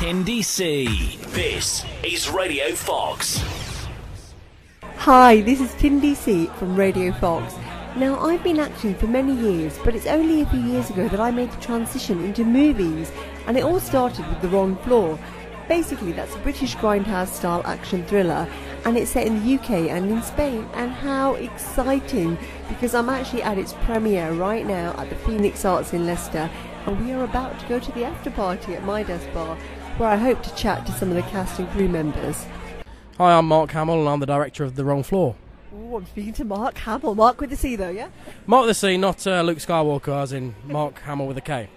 Tindy C. This is Radio Fox. Hi, this is Tindy C from Radio Fox. Now, I've been acting for many years, but it's only a few years ago that I made the transition into movies, and it all started with The Wrong Floor. Basically, that's a British grindhouse style action thriller, and it's set in the UK and in Spain. And how exciting! Because I'm actually at its premiere right now at the Phoenix Arts in Leicester, and we are about to go to the after party at Midas Bar, where I hope to chat to some of the cast and crew members. Hi, I'm Marc Hamill, and I'm the director of The Wrong Floor. Ooh, I'm speaking to Marc Hamill. Marc with the C, though, yeah? Marc the C, not uh, Luke Skywalker, as in Mark Hamill with a K.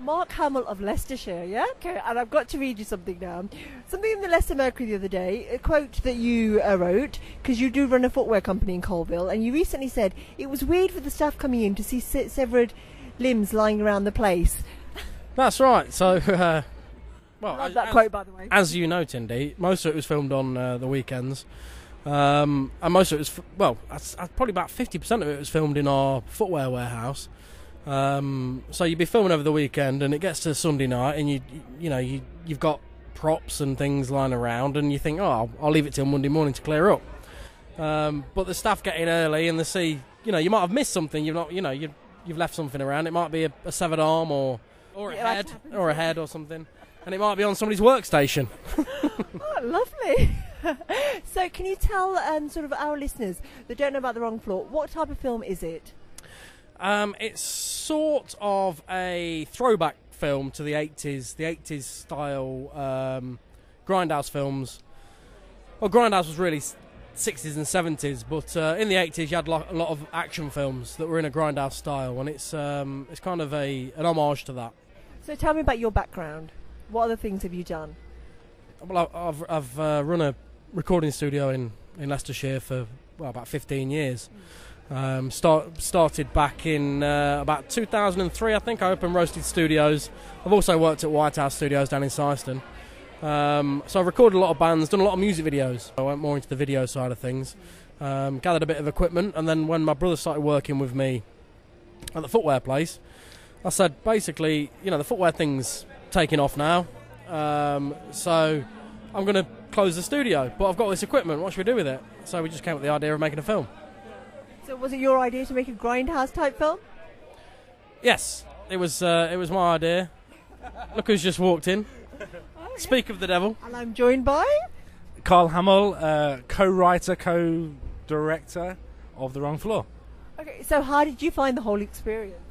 Marc Hamill of Leicestershire, yeah? Okay, and I've got to read you something now. Something in the Leicester Mercury the other day, a quote that you uh, wrote, because you do run a footwear company in Coalville, and you recently said it was weird for the staff coming in to see se- severed limbs lying around the place. That's right. So, uh, well, I love as, that as- quote, by the way. as you know, Tindy, most of it was filmed on uh, the weekends, um, and most of it was f- well, that's, that's probably about fifty percent of it was filmed in our footwear warehouse. Um, so you'd be filming over the weekend, and it gets to Sunday night, and you you know you you've got props and things lying around, and you think, oh, I'll, I'll leave it till Monday morning to clear up. Um, but the staff get in early, and they see, you know, you might have missed something. You've not, you know, you've you've left something around. It might be a, a severed arm or or a Yeah, head or a head or something, and it might be on somebody's workstation. Oh, lovely. so, can you tell um, sort of our listeners that don't know about The Wrong Floor, what type of film is it? Um, it's sort of a throwback film to the 80s, the 80s style um, Grindhouse films. Well, Grindhouse was really 60s and 70s, but uh, in the 80s you had lo- a lot of action films that were in a Grindhouse style, and it's um, it's kind of a an homage to that. So, tell me about your background. What other things have you done? Well, I- I've I've uh, run a recording studio in in Leicestershire for well about 15 years. Um, start, started back in uh, about 2003, I think. I opened Roasted Studios. I've also worked at White House Studios down in Syston. Um, so I've recorded a lot of bands, done a lot of music videos. I went more into the video side of things. Um, gathered a bit of equipment, and then when my brother started working with me at the footwear place, I said basically, you know, the footwear thing's taking off now. Um, so I'm going to close the studio, but I've got this equipment. What should we do with it? So we just came up with the idea of making a film. So, was it your idea to make a grindhouse type film? Yes, it was. Uh, it was my idea. Look who's just walked in. Speak of the devil. And I'm joined by. Carl Hamill, uh, co-writer, co-director of The Wrong Floor. Okay, so how did you find the whole experience?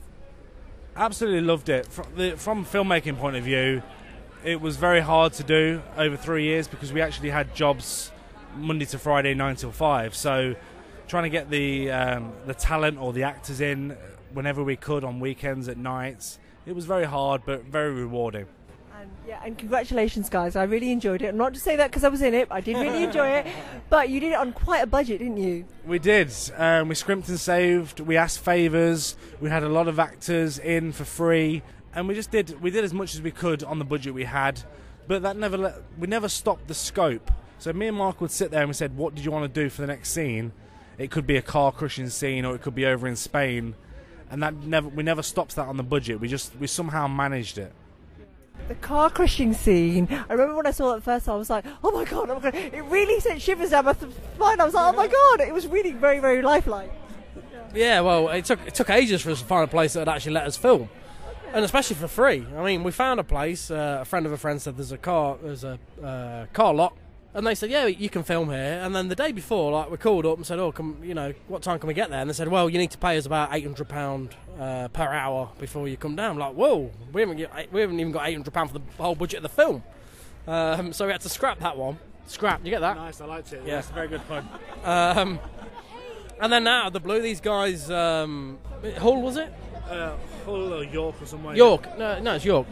Absolutely loved it. From the from filmmaking point of view, it was very hard to do over three years because we actually had jobs Monday to Friday, nine till five. So trying to get the um, the talent or the actors in whenever we could on weekends at nights, it was very hard but very rewarding. And yeah, and congratulations, guys! I really enjoyed it. Not to say that because I was in it, I did really enjoy it. But you did it on quite a budget, didn't you? We did. Um, we scrimped and saved. We asked favours. We had a lot of actors in for free, and we just did. We did as much as we could on the budget we had, but that never. Let, we never stopped the scope. So me and Marc would sit there and we said, "What did you want to do for the next scene?" It could be a car crushing scene, or it could be over in Spain, and that never. We never stopped that on the budget. We just. We somehow managed it. The car crushing scene. I remember when I saw it first, I was like, "Oh my god!" Oh my god. It really sent shivers down my th- spine. I was like, "Oh my god!" It was really very, very lifelike. Yeah, well, it took it took ages for us to find a place that would actually let us film, and especially for free. I mean, we found a place. Uh, a friend of a friend said there's a car there's a uh, car lot, and they said, yeah, you can film here. And then the day before, like we called up and said, oh, come, you know, what time can we get there? And they said, well, you need to pay us about eight hundred pound uh, per hour before you come down. I'm like, whoa, we haven't get, we haven't even got eight hundred pound for the whole budget of the film. Um, so we had to scrap that one. Scrap. You get that? Nice, I liked it. Yeah. it's a very good point. Um, and then out of the blue, these guys, um, Hull was it? Uh, Hull or York or somewhere. York. No, no, it's York.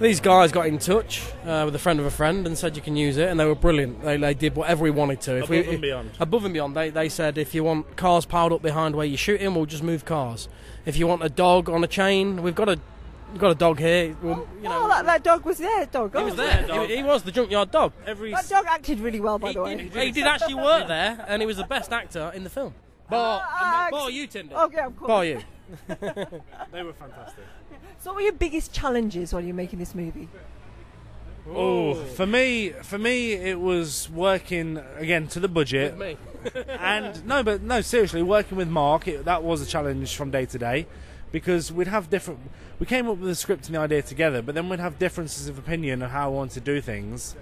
These guys got in touch uh, with a friend of a friend and said you can use it, and they were brilliant. They, they did whatever we wanted to. If we, Above and beyond. Above and beyond. They, they said if you want cars piled up behind where you're shooting, we'll just move cars. If you want a dog on a chain, we've got a we've got a dog here. We'll, you know, oh, that, that dog was there. Dog. he Oh, was there. He, he was the junkyard dog. Every That dog acted really well, by He, the way. he- he did actually work there, and he was the best actor in the film. Bar, Ah, bar you, Tindy. Okay, of course. Bar you. they were fantastic. So, what were your biggest challenges while you're making this movie? Oh, for me, for me, it was working again to the budget. me. and no, but no, seriously, working with Marc, it, that was a challenge from day to day because we'd have different. We came up with the script and the idea together, but then we'd have differences of opinion on how I want to do things.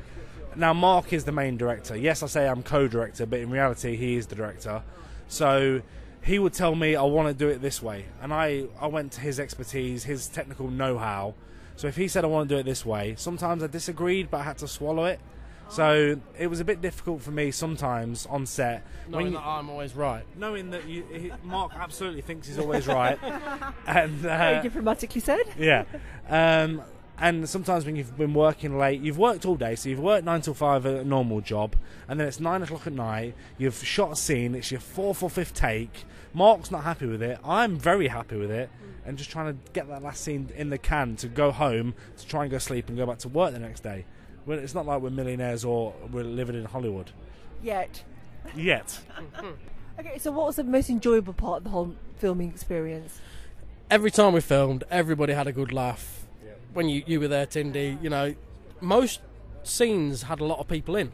Now, Marc is the main director. Yes, I say I'm co-director, but in reality, he is the director. So he would tell me I want to do it this way, and I I went to his expertise, his technical know-how. So if he said I want to do it this way, sometimes I disagreed, but I had to swallow it. So it was a bit difficult for me sometimes on set. Knowing you- that I'm always right. knowing that you, he, Marc absolutely thinks he's always right, and Very uh, diplomatically said. yeah, um, and sometimes when you've been working late, you've worked all day, so you've worked nine till five at a normal job, and then it's nine o'clock at night. You've shot a scene, it's your fourth or fifth take. Marc's not happy with it. I'm very happy with it, and just trying to get that last scene in the can to go home to try and go sleep and go back to work the next day. Well, it's not like we're millionaires or we're living in Hollywood Yet. yet. Okay, so what was the most enjoyable part of the whole filming experience? Every time we filmed, everybody had a good laugh. When you, you were there, Tindy, you know, most scenes had a lot of people in.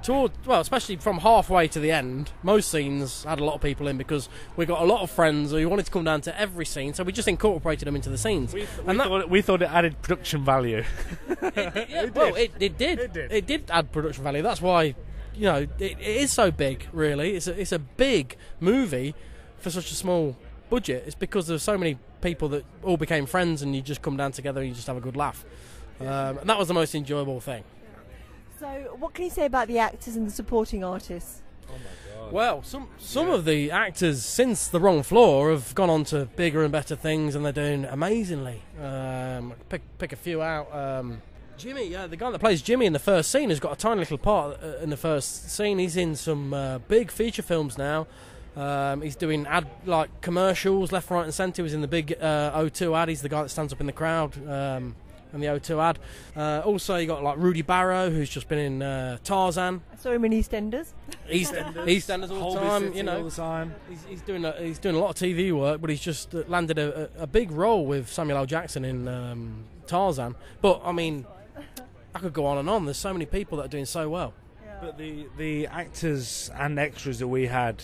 Toward, well, especially from halfway to the end, most scenes had a lot of people in because we got a lot of friends who wanted to come down to every scene, so we just incorporated them into the scenes. We, and that, thought, we thought it added production value. yeah, well, it, it did. It did. add production value. That's why, you know, it, it is so big. Really, it's a, it's a big movie for such a small budget. It's because there's so many people that all became friends, and you just come down together and you just have a good laugh. Um, and that was the most enjoyable thing. So, what can you say about the actors and the supporting artists? Well, some some of the actors since The Wrong Floor have gone on to bigger and better things, and they're doing amazingly. Um, pick pick a few out. Um, Jimmy, yeah, the guy that plays Jimmy in the first scene, has got a tiny little part uh, in the first scene. He's in some uh, big feature films now. Um, he's doing ad like commercials left, right, and centre. He was in the big uh, O2 ad. He's the guy that stands up in the crowd. Um, and the O2 ad. Uh, also, you got like Rudy Barrow, who's just been in uh, Tarzan. I saw him in EastEnders. East EastEnders all the time, you know. all the time. He's, he's doing a, he's doing a lot of TV work, but he's just uh, landed a, a, a big role with Samuel L. Jackson in um, Tarzan. But I mean, I could go on and on. There's so many people that are doing so well. But the the actors and extras that we had,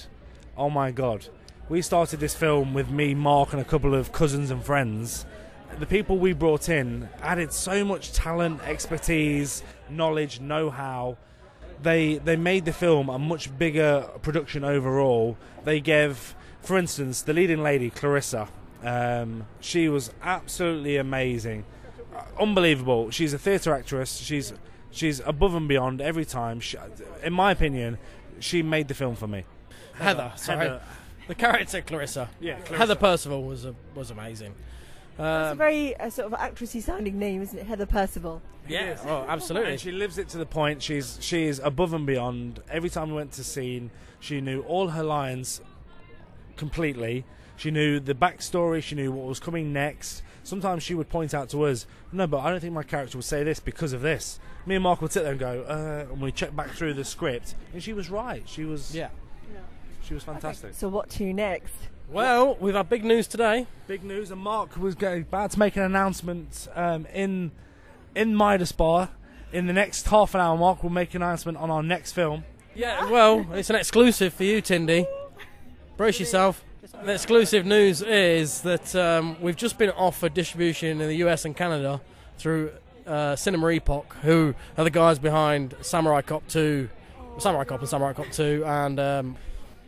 oh my god, we started this film with me, Marc, and a couple of cousins and friends. The people we brought in added so much talent, expertise, knowledge, know-how. They they made the film a much bigger production overall. They gave, for instance, the leading lady Clarissa. Um, she was absolutely amazing, Uh, unbelievable. She's a theatre actress. She's she's above and beyond every time. She, in my opinion, she made the film for me. Heather, sorry, Heather. the character Clarissa. Yeah, Clarissa. Heather Percival was a, was amazing. It's a Um, very uh, sort of actressy sounding name, isn't it? Heather Percival. yeah, oh, absolutely. And she lives it to the point. She's she is above and beyond. Every time we went to scene, she knew all her lines completely. She knew the backstory. She knew what was coming next. Sometimes she would point out to us, "No, but I don't think my character would say this because of this." Me and Marc would sit there and go, uh, and we check back through the script, and she was right. She was yeah. She was fantastic. So, what to next? Well, we've had big news today. Big news, and Marc was go- about to make an announcement um, in in Midas Bar. In the next half an hour, Marc will make an announcement on our next film. Yeah, well, it's an exclusive for you, Tindy. Brace yourself. The exclusive news is that um, we've just been offered distribution in the US and Canada through uh, Cinema Epoch, who are the guys behind Samurai Cop 2, Samurai Cop and Samurai Cop 2, and um,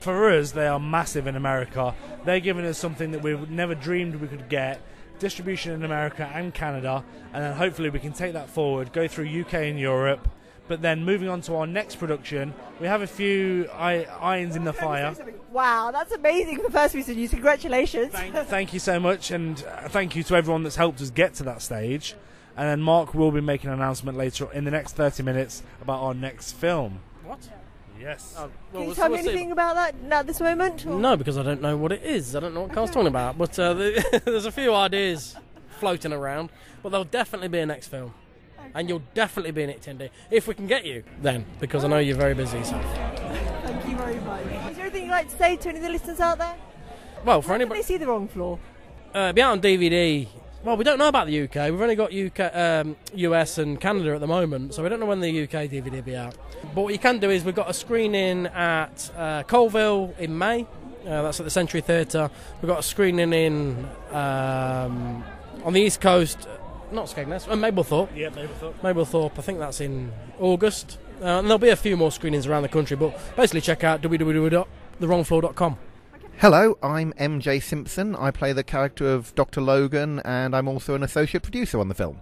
For us, they are massive in America. They're giving us something that we've never dreamed we could get. Distribution in America and Canada, and then hopefully we can take that forward, go through UK and Europe. But then moving on to our next production, we have a few irons in the fire. Wow, that's amazing for the first piece of news. Congratulations. thank, thank you so much, and uh, thank you to everyone that's helped us get to that stage. And then Marc will be making an announcement later in the next 30 minutes about our next film. what? Yes. Oh, well, Can you tell me anything about that at this moment? or- No, because I don't know what it is. I don't know what Carl's talking about. But uh, the, there's a few ideas floating around. But there'll definitely be a next film. And you'll definitely be in it, Tindy. If we can get you, then. Because I know you're very busy. So. Thank you very much. Is there anything you'd like to say to any of the listeners out there? Well, for When anybody. they see the wrong floor. Uh, be out on DVD Well, we don't know about the UK. We've only got UK, um, US and Canada at the moment, so we don't know when the UK DVD will be out. But what you can do is we've got a screening at uh, Coalville in May. Uh, that's at the Century Theatre. We've got a screening in um, on the East Coast, not Skegness, uh, Mablethorpe. Yeah, Mablethorpe. Mablethorpe, I think that's in August. Uh, and there'll be a few more screenings around the country, but basically check out www.thewrongfloor.com. Hello, I'm MJ Simpson. I play the character of Dr. Logan, and I'm also an associate producer on the film.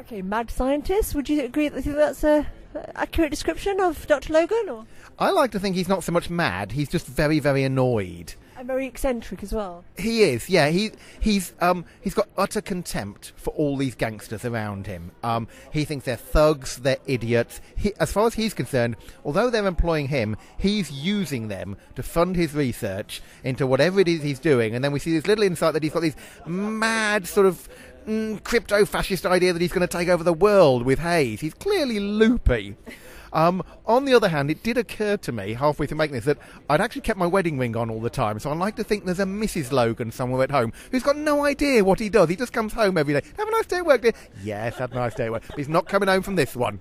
Okay, mad scientist. Would you agree that that's a accurate description of Dr. Logan, or I like to think he's not so much mad, he's just very, very annoyed. And very eccentric as well? He is, yeah. He he's um he's got utter contempt for all these gangsters around him. Um, he thinks they're thugs, they're idiots. He, as far as he's concerned, although they're employing him, he's using them to fund his research into whatever it is he's doing. And then we see this little insight that he's got these mad sort of mm, crypto-fascist idea that he's going to take over the world with haze. He's clearly loopy. Um, on the other hand, it did occur to me halfway through making this that I'd actually kept my wedding ring on all the time, so I like to think there's a Mrs. Logan somewhere at home who's got no idea what he does. He just comes home every day. Have a nice day at work, dear. Yes, have a nice day at work. But he's not coming home from this one.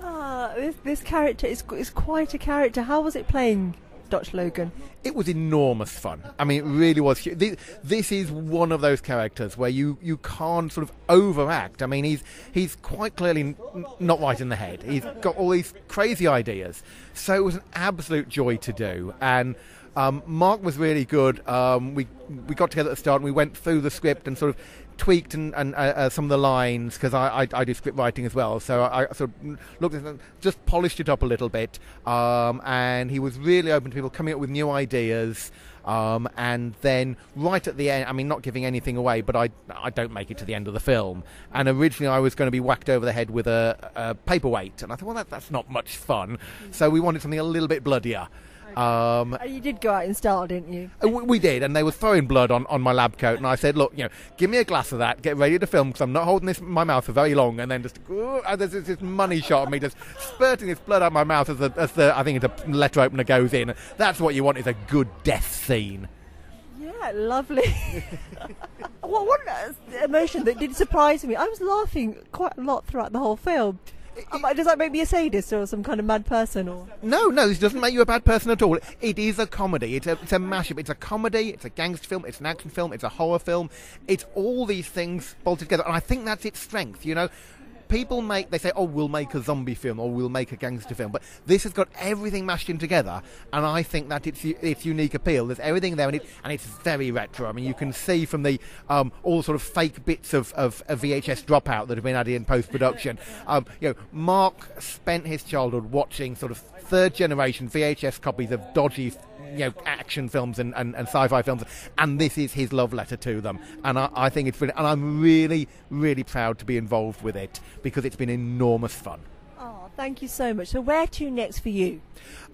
Ah, this this character is is quite a character. How was it playing Dr. Logan? It was enormous fun. I mean, it really was. This, this is one of those characters where you, you can't sort of overact. I mean, he's he's quite clearly n- not right in the head. He's got all these crazy ideas. So it was an absolute joy to do. And um, Marc was really good. Um, we we got together at the start and we went through the script and sort of tweaked and, and uh, uh, some of the lines because I, I, I do script writing as well. So I, I sort of looked at it, just polished it up a little bit. Um, and he was really open to people coming up with new ideas. Um, and then right at the end, I mean, not giving anything away, but I, I don't make it to the end of the film. And originally I was going to be whacked over the head with a, a paperweight. And I thought, well, that, that's not much fun. So we wanted something a little bit bloodier. Um, Uh, You did go out in style, didn't you? uh, we, we did, and they were throwing blood on, on my lab coat, and I said, "Look, you know, give me a glass of that. Get ready to film because I'm not holding this in my mouth for very long." And then just ooh, and there's this, money shot of me just spurting this blood out of my mouth as the, as the I think it's a letter opener goes in. That's what you want is a good death scene. Yeah, lovely. what what uh, emotion that did surprise me. I was laughing quite a lot throughout the whole film. Um, does that make me a sadist or some kind of mad person? Or No, no, this doesn't make you a bad person at all. It is a comedy. It's a, it's a mashup. It's a comedy. It's a gangster film. It's an action film. It's a horror film. It's all these things bolted together, and I think that's its strength. You know, people make they say, "Oh, we'll make a zombie film or we'll make a gangster film," but this has got everything mashed in together, and I think that it's its unique appeal. There's everything there, and it and it's very retro. I mean, you can see from the um, all sort of fake bits of, of, of VHS dropout that have been added in post production. Um, you know, Marc spent his childhood watching sort of third generation VHS copies of dodgy you know, action films and, and, and sci-fi films, and this is his love letter to them. And I, I think it's brilliant, and I'm really, really proud to be involved with it because it's been enormous fun. Thank you so much. So where to next for you?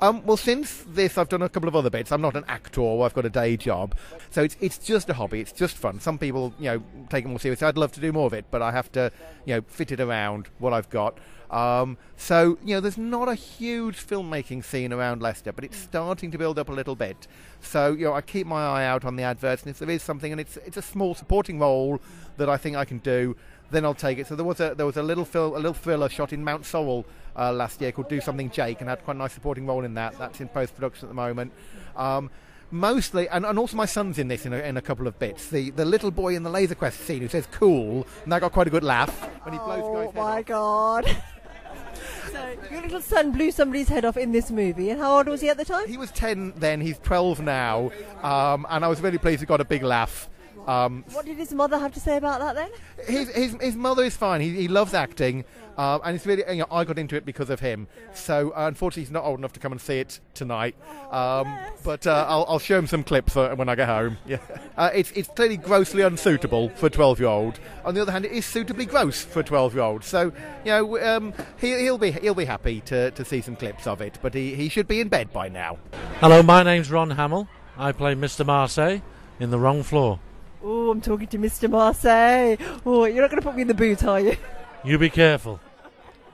Um, well, since this, I've done a couple of other bits. I'm not an actor. I've got a day job, so it's it's just a hobby. It's just fun. Some people, you know, take it more seriously. I'd love to do more of it, but I have to, you know, fit it around what I've got. Um, so you know, there's not a huge filmmaking scene around Leicester, but it's starting to build up a little bit. So you know, I keep my eye out on the adverts, and if there is something, and it's it's a small supporting role that I think I can do, then I'll take it. So there was a there was a little fil- a little thriller shot in Mountsorrel uh, last year called Do Something Jake, and had quite a nice supporting role in that. That's in post production at the moment. Um, mostly, and, and also my son's in this in a, in a couple of bits. The the little boy in the Laser Quest scene who says "cool," and that got quite a good laugh when he blows Oh guy's head my off. god. so your little son blew somebody's head off in this movie, and how old was he at the time? He was ten then. He's twelve now, um, and I was really pleased he got a big laugh. Um, What did his mother have to say about that then? his, his his mother is fine. He, he loves acting, um, and it's really you know I got into it because of him. So uh, unfortunately, he's not old enough to come and see it tonight. Um, but uh, I'll, I'll show him some clips uh, when I get home. Yeah, uh, it's it's clearly grossly unsuitable for a twelve year old. On the other hand, it is suitably gross for a twelve year old. So you know um, he, he'll be he'll be happy to, to see some clips of it. But he, he should be in bed by now. Hello, my name's Ron Hamill. I play Mr. Marseille in The Wrong Floor. Oh, I'm talking to Mr. Marseille. Oh, you're not going to put me in the boot, are you? You be careful.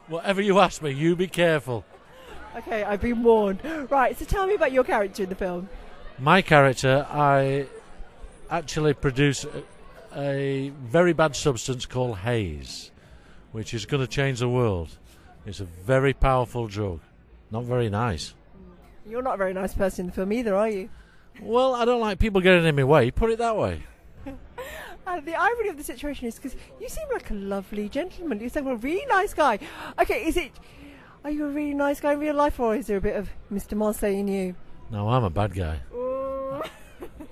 Whatever you ask me, you be careful. Okay, I've been warned. Right, so tell me about your character in the film. My character, I actually produce a, a very bad substance called haze, which is going to change the world. It's a very powerful drug. Not very nice. You're not a very nice person in the film either, are you? Well, I don't like people getting in my way. Put it that way. And the irony of the situation is because you seem like a lovely gentleman. You seem like a really nice guy. Okay, is it? Are you a really nice guy in real life, or is there a bit of Mr. Marseille in you? No, I'm a bad guy. Oh.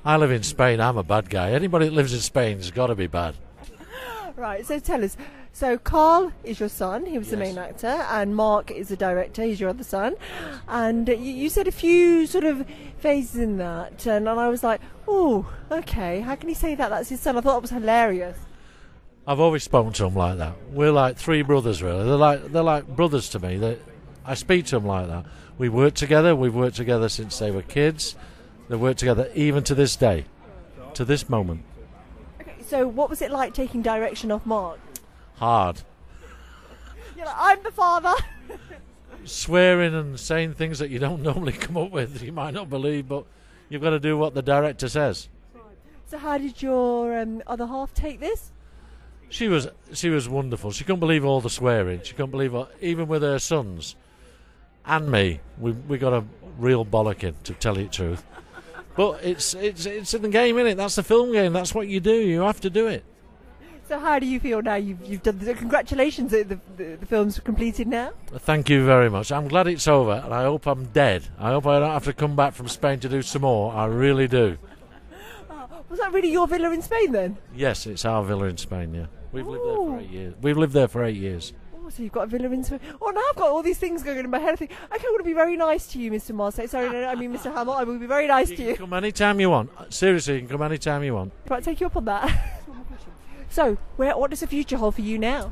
I live in Spain. I'm a bad guy. Anybody that lives in Spain has got to be bad. Right. So tell us. So Carl is your son. He was the Yes. main actor, and Marc is the director. He's your other son. And uh, you, you said a few sort of phases in that, and, and I was like, oh, okay. How can he say that? That's his son. I thought it was hilarious. I've always spoken to them like that. We're like three brothers, really. They're like they're like brothers to me. They, I speak to them like that. We work together. We've worked together since they were kids. They've worked together even to this day, to this moment. Okay. So what was it like taking direction off Marc? Hard, You're like, I'm the father. swearing and saying things that you don't normally come up with. You might not believe, but you've got to do what the director says. so how did your um, other half take this? She was she was wonderful. She couldn't believe all the swearing. She couldn't believe what, even with her sons and me. We we got a real bollocking to tell you the truth. But it's it's it's in the game, innit? That's the film game. That's what you do. You have to do it. So how do you feel now? You've, you've done the congratulations. The, the, the film's completed now. Thank you very much. I'm glad it's over, and I hope I'm dead. I hope I don't have to come back from Spain to do some more. I really do. Oh, was that really your villa in Spain then? Yes, it's our villa in Spain. Yeah, we've lived there for eight oh. years. We've lived there for eight years. Oh, so you've got a villa in Spain. Oh, now I've got all these things going on in my head. I think, I want to be very nice to you, Mr. Marseille. Sorry, no, no, I mean Mr. Hamill. I will be very nice You to can you. come anytime you want. Seriously, you can come anytime you want. Right, take you up on that. so, where, what does the future hold for you now?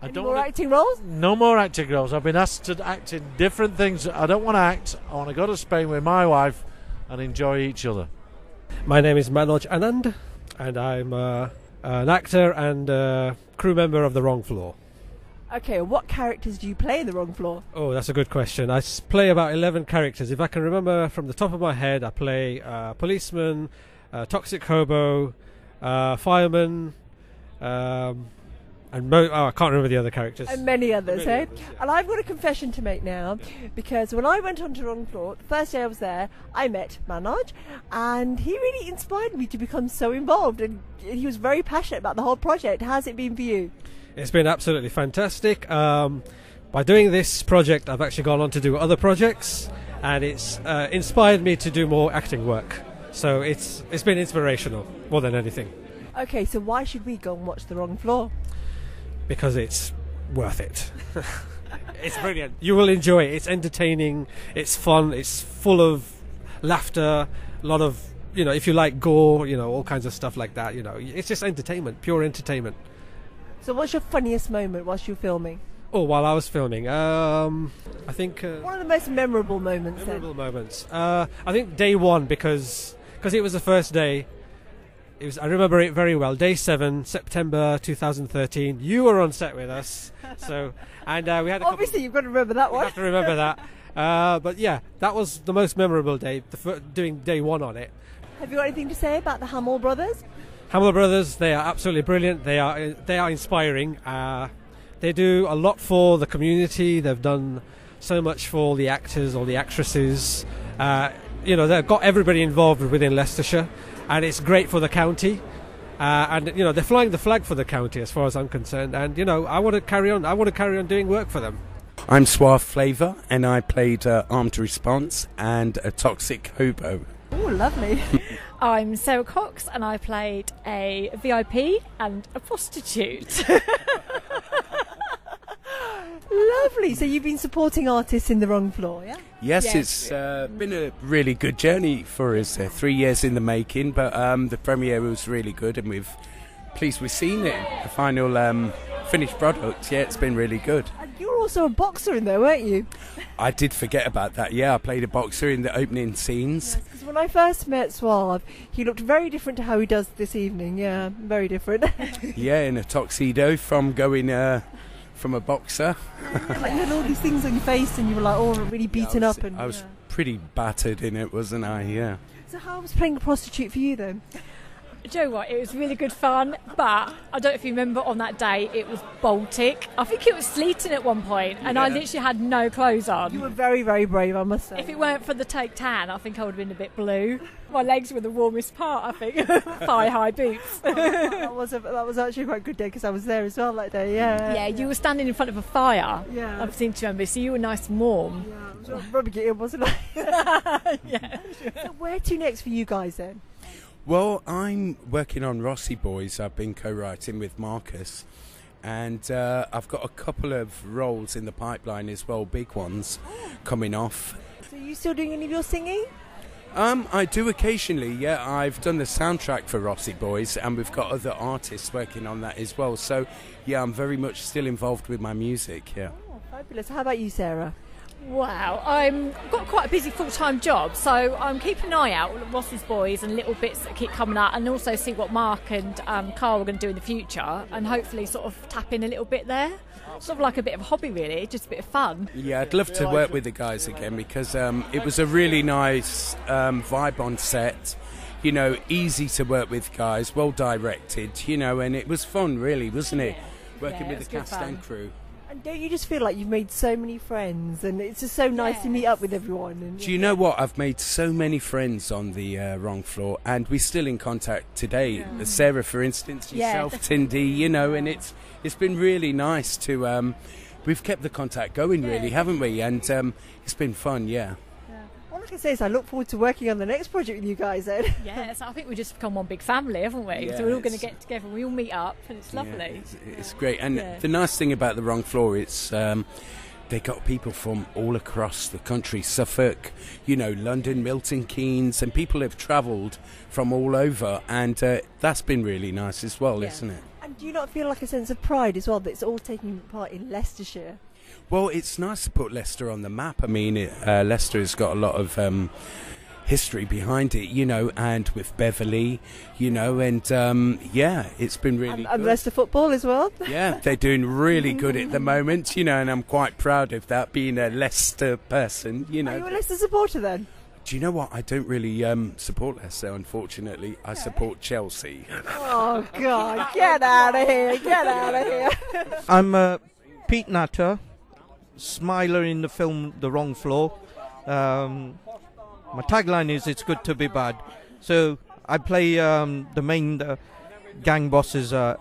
I Any don't more wanna- acting roles? No more acting roles. I've been asked to act in different things. I don't want to act. I want to go to Spain with my wife and enjoy each other. My name is Manoj Anand, and I'm uh, an actor and uh, crew member of The Wrong Floor. Okay, what characters do you play in The Wrong Floor? Oh, that's a good question. I play about 11 characters. If I can remember from the top of my head, I play uh, policeman, uh, toxic hobo, uh, fireman, um, and mo- oh, I can't remember the other characters. And many others, Many eh? And I've got a confession to make now because when I went on to Floor, the first day I was there, I met Manoj and he really inspired me to become so involved and he was very passionate about the whole project. How's it been for you? It's been absolutely fantastic. Um, by doing this project, I've actually gone on to do other projects, and it's uh, inspired me to do more acting work. So it's it's been inspirational more than anything Okay, so why should we go and watch The Wrong Floor? because it's worth it. it's brilliant. You will enjoy it. It's entertaining. It's fun. It's full of laughter. A lot of you know, if you like gore, you know, all kinds of stuff like that. You know, it's just entertainment, pure entertainment. So what's your funniest moment whilst you're filming? Oh, while I was filming, um, I think. Uh, One of the most memorable moments then. Memorable moments. Uh, I think day one because because it was the first day. It was. I remember it very well. Day seven, September 2013. You were on set with us, so and uh, we had Obviously, you've got to remember that one. you have to remember that. Uh, but yeah, that was the most memorable day. The doing day one on it. Have you got anything to say about the Hamill brothers? Hamill Brothers, they are absolutely brilliant. They are they are inspiring. Uh, they do a lot for the community. They've done so much for the actors or the actresses. Uh, you know, they've got everybody involved within Leicestershire, and it's great for the county. Uh, and you know, they're flying the flag for the county, as far as I'm concerned. And you know, I want to carry on. I want to carry on doing work for them. I'm Suave Flava, and I played uh, Armed Response and a Toxic Hobo. Oh, lovely. I'm Sarah Cox and I played a VIP and a prostitute. lovely. So you've been supporting artists in The Wrong Floor, yeah? Yes, Yes. it's uh, been a really good journey for us. Uh, three years in the making, but um, the premiere was really good, and we've pleased we've seen it. The final um, finished product, yeah, it's been really good. And you were also a boxer in there, weren't you? I did forget about that. Yeah, I played a boxer in the opening scenes. Because when I first met Suave, he looked very different to how he does this evening. Yeah, very different. Yeah, in a tuxedo from going uh, from a boxer. like you had all these things on your face, and you were like all really beaten I was, up. And I was yeah. pretty battered in it, wasn't I? Yeah. So how was playing a prostitute for you then? Do you know what? It was really good fun, but I don't know if you remember on that day, it was Baltic. I think it was sleeting at one point, and I literally had no clothes on. You were very, very brave, I must say. If it weren't for the take tan, I think I would have been a bit blue. My legs were the warmest part, I think. Thigh high boots. that was a, that was actually quite a good day because I was there as well that day. Yeah. yeah, you were standing in front of a fire. Yeah. I seem to remember, so you were nice and warm. Yeah, I was rubbing it in, wasn't I? yeah. so where to next for you guys then? Well, I'm working on Rossi Boys. I've been co-writing with Marcus, and uh, I've got a couple of roles in the pipeline as well, big ones, coming off. So you still doing any of your singing? Um, I do occasionally, yeah. I've done the soundtrack for Rossi Boys, and we've got other artists working on that as well. So, yeah, I'm very much still involved with my music. Yeah. Oh, fabulous. How about you, Sarah? Wow, I'm I've got quite a busy full-time job, so I'm keeping an eye out on Ross's boys and little bits that keep coming up, and also see what Marc and um, Carl are going to do in the future, and hopefully sort of tap in a little bit there. Sort of like a bit of a hobby, really, just a bit of fun. Yeah, I'd love to work with the guys again because um, it was a really nice um, vibe on set. You know, easy to work with guys, well directed. You know, and it was fun, really, wasn't it? Working Yeah, it with the cast and crew. And don't you just feel like you've made so many friends and it's just so nice to meet up with everyone? And, Do you know what? I've made so many friends on the uh, wrong floor, and we're still in contact today. Uh, Sarah, for instance, Yeah, yourself, Tindy, you know, and it's it's been really nice to. Um, we've kept the contact going, really, haven't we? And um, it's been fun, yeah. All I can say is I look forward to working on the next project with you guys then. yes, I think we've just become one big family, haven't we? Yeah, so we're all going to get together, and we all meet up, and it's Yeah, lovely. it's, it's great, and Yeah. the nice thing about the wrong floor, it's um, they got people from all across the country, Suffolk, you know, London, Milton Keynes, and people have travelled from all over, and uh, that's been really nice as well, Yeah. isn't it? And do you not feel like a sense of pride as well that it's all taking part in Leicestershire? Well, it's nice to put Leicester on the map. I mean, it, uh, Leicester has got a lot of um, history behind it, you know, and with Beverly, you know, and um, yeah, it's been really and, and. Leicester football as well? Yeah, they're doing really good at the moment, you know, and I'm quite proud of that, being a Leicester person, you know. Are you a. Leicester supporter then? Do you know what? I don't really um, support Leicester, unfortunately. I support Chelsea. Oh God! Get out of here! Get out of here! I'm uh, Pete Nata, Smiler in the film The Wrong Floor. Um, my tagline is "It's good to be bad." So I play um, the main uh, gang boss's uh,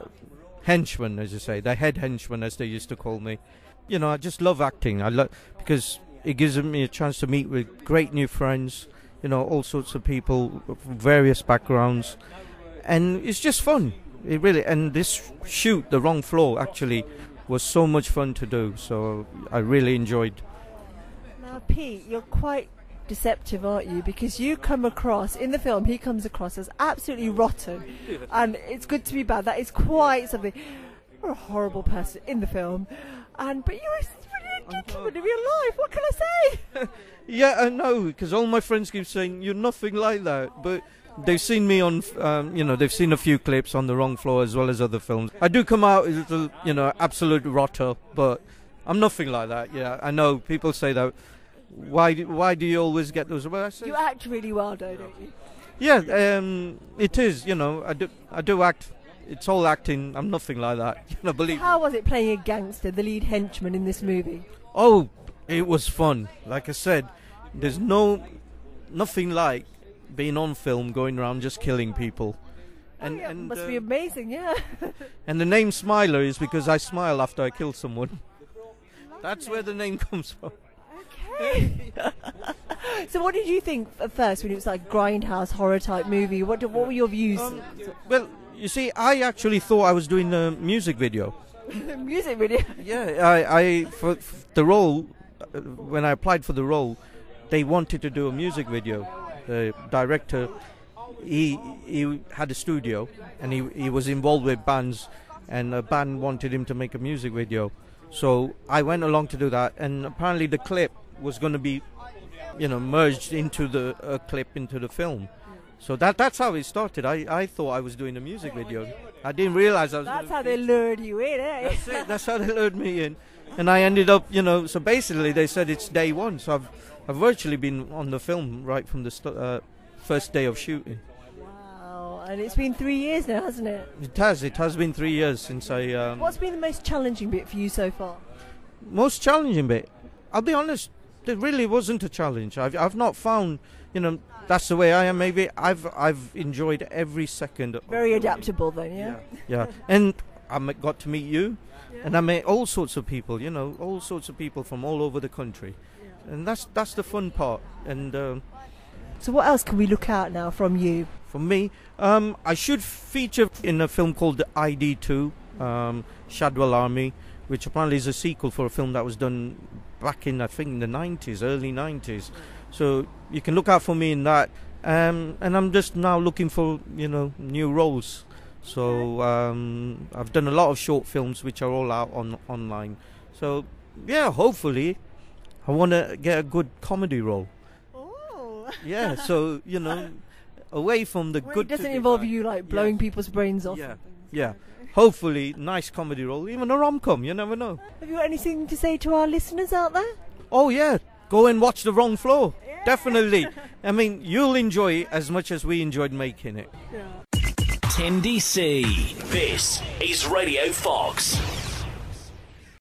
henchman, as you say, the head henchman, as they used to call me. You know, I just love acting. I love because it gives me a chance to meet with great new friends. You know, all sorts of people, of various backgrounds, and it's just fun. It really and this shoot, the wrong floor, actually was so much fun to do. So I really enjoyed. Now, Pete, you're quite deceptive, aren't you? Because you come across in the film, he comes across as absolutely rotten, and it's good to be bad. That is quite something. You're a horrible person in the film, and but you're a brilliant gentleman in real life. What can I say? Yeah, I know because all my friends keep saying you're nothing like that, but. They've seen me on, um, you know, they've seen a few clips on the wrong floor as well as other films. I do come out as a, you know, absolute rotter, but I'm nothing like that. Yeah, I know people say that. Why, do- why do you always get those? Well, I say, You act really well, though, don't you? Yeah, um, it is. You know, I do. I do act. It's all acting. I'm nothing like that. You know, believe. How was it playing a gangster, the lead henchman in this movie? Oh, it was fun. Like I said, there's no, nothing like being on film, going around just killing people. And oh, yeah, and must uh, be amazing, yeah. and the name Smiler is because I smile after I kill someone. That's where the name comes from. Okay. so, what did you think at first when it was like grindhouse horror type movie? What, what were your views? Um, well, you see, I actually thought I was doing a music video. Music video. Yeah, I, I for, for the role uh, when I applied for the role, they wanted to do a music video. The director, he he had a studio and he he was involved with bands, and a band wanted him to make a music video. So I went along to do that, and apparently the clip was going to be, you know, merged into the uh, clip into the film. So that that's how it started. I, I thought I was doing a music video. I didn't realize I was. That's how they lured you in, eh? that's it. That's how they lured me in, and I ended up, you know. So basically, they said it's day one. So I've, I've virtually been on the film right from the st- uh, first day of shooting. Wow. And it's been three years now, hasn't it? It has. It has been three years since I. Um, What's been the most challenging bit for you so far? most challenging bit. I'll be honest. It really wasn't a challenge. I've I've not found. You know, that's the way I am. Maybe I've I've enjoyed every second. of- Very adaptable, then, yeah. Yeah, and I m- got to meet you, and I met all sorts of people. You know, all sorts of people from all over the country, and that's that's the fun part. And um, So, what else can we look out now from you? From me, um, I should feature in a film called The ID2, um, Shadwell Army, which apparently is a sequel for a film that was done back in I think the 90s, early 90s. So you can look out for me in that. Um, and I'm just now looking for you know new roles. So um, I've done a lot of short films which are all out on online. So yeah, hopefully, I want to get a good comedy role. Oh. Yeah, so you know, away from the Where good. it doesn't involve you like blowing people's brains off. Yeah, yeah. Hopefully, nice comedy role, even a rom com. You never know. Have you got anything to say to our listeners out there? Oh yeah, go and watch the wrong floor. Definitely. I mean, you'll enjoy it as much as we enjoyed making it. Tindy C. This is Radio Fox.